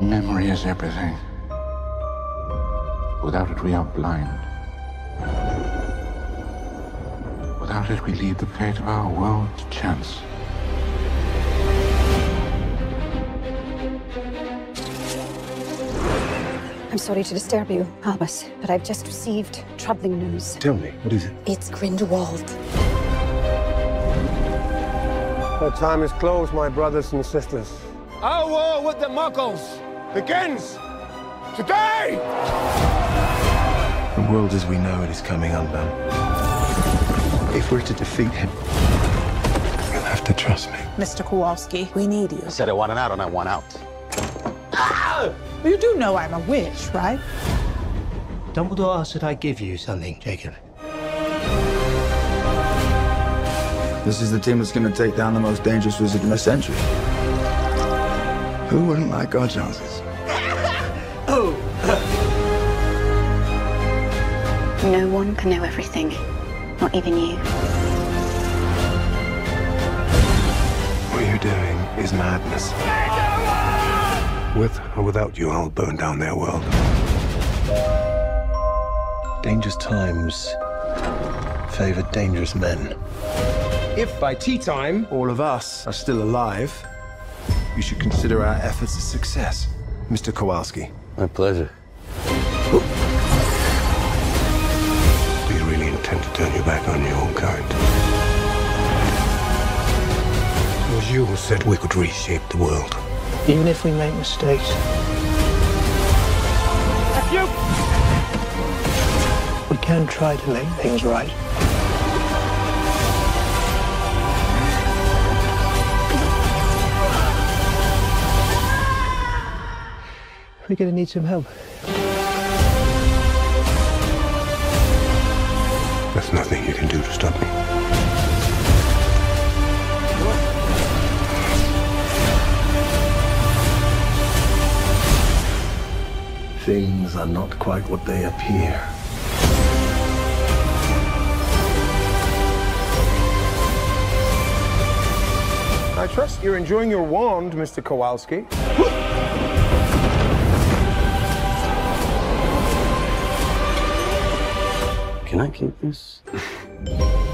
Memory is everything. Without it, we are blind. Without it, we leave the fate of our world to chance. I'm sorry to disturb you, Albus, but I've just received troubling news. Tell me, what is it? It's Grindelwald. The time is close, my brothers and sisters. Our war with the Muggles begins today! The world as we know it is coming undone. If we're to defeat him, you'll have to trust me. Mr. Kowalski, we need you. I said I want an out and I want out. Ah! You do know I'm a witch, right? Dumbledore asked that I give you something, Jacob. This is the team that's going to take down the most dangerous wizard in a century. Who wouldn't like our chances? oh! no one can know everything, not even you. What you're doing is madness. With or without you, I'll burn down their world. Dangerous times favor dangerous men. If by tea time all of us are still alive, you should consider our efforts a success, Mr. Kowalski. My pleasure. Do you really intend to turn your back on your own kind? It was you who said we could reshape the world. Even if we make mistakes. You! We can try to make things right. We're gonna need some help. There's nothing you can do to stop me. Things are not quite what they appear. I trust you're enjoying your wand, Mr. Kowalski. Can I keep this?